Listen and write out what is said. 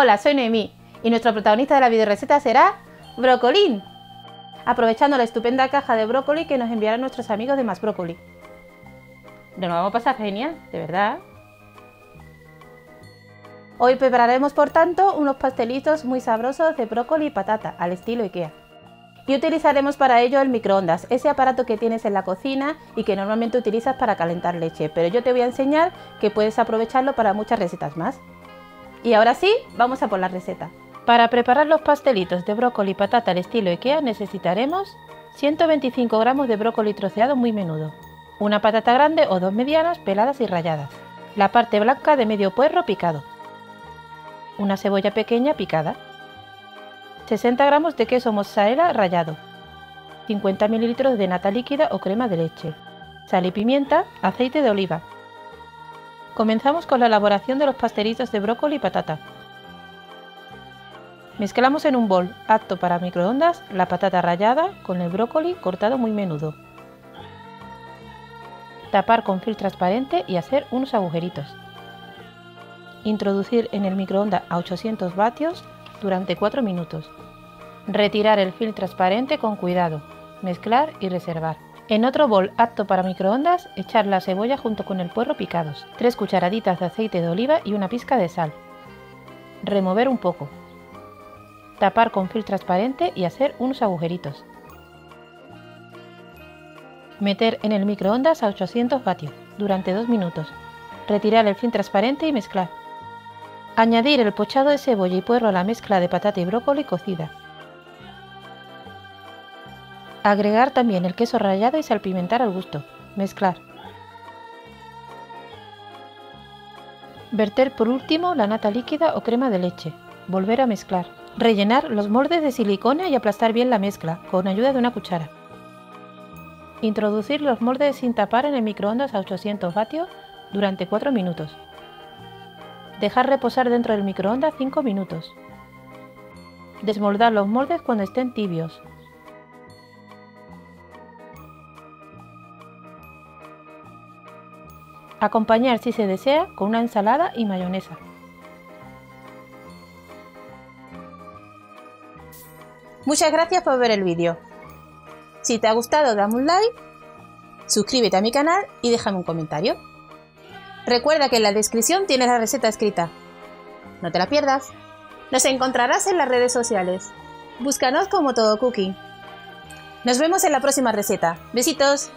Hola, soy Noemí y nuestro protagonista de la videoreceta será Brocolín. Aprovechando la estupenda caja de brócoli que nos enviarán nuestros amigos de Más Brócoli. Nos vamos a pasar genial, de verdad. Hoy prepararemos por tanto unos pastelitos muy sabrosos de brócoli y patata al estilo IKEA. Y utilizaremos para ello el microondas, ese aparato que tienes en la cocina y que normalmente utilizas para calentar leche, pero yo te voy a enseñar que puedes aprovecharlo para muchas recetas más. Y ahora sí, vamos a por la receta. Para preparar los pastelitos de brócoli y patata al estilo IKEA necesitaremos 125 gramos de brócoli troceado muy menudo, una patata grande o dos medianas peladas y ralladas, la parte blanca de medio puerro picado, una cebolla pequeña picada, 60 gramos de queso mozzarella rallado, 50 ml de nata líquida o crema de leche, sal y pimienta, aceite de oliva, Comenzamos con la elaboración de los pastelitos de brócoli y patata. Mezclamos en un bol apto para microondas la patata rallada con el brócoli cortado muy menudo. Tapar con film transparente y hacer unos agujeritos. Introducir en el microondas a 800 vatios durante 4 minutos. Retirar el film transparente con cuidado. Mezclar y reservar. En otro bol apto para microondas, echar la cebolla junto con el puerro picados, 3 cucharaditas de aceite de oliva y una pizca de sal. Remover un poco. Tapar con film transparente y hacer unos agujeritos. Meter en el microondas a 800 vatios durante 2 minutos. Retirar el film transparente y mezclar. Añadir el pochado de cebolla y puerro a la mezcla de patata y brócoli cocida. Agregar también el queso rallado y salpimentar al gusto. Mezclar. Verter por último la nata líquida o crema de leche. Volver a mezclar. Rellenar los moldes de silicona y aplastar bien la mezcla con ayuda de una cuchara. Introducir los moldes sin tapar en el microondas a 800 vatios durante 4 minutos. Dejar reposar dentro del microondas 5 minutos. Desmoldar los moldes cuando estén tibios. Acompañar si se desea con una ensalada y mayonesa. Muchas gracias por ver el vídeo. Si te ha gustado dame un like, suscríbete a mi canal y déjame un comentario. Recuerda que en la descripción tienes la receta escrita. No te la pierdas. Nos encontrarás en las redes sociales. Búscanos como Todo Cooking. Nos vemos en la próxima receta. Besitos.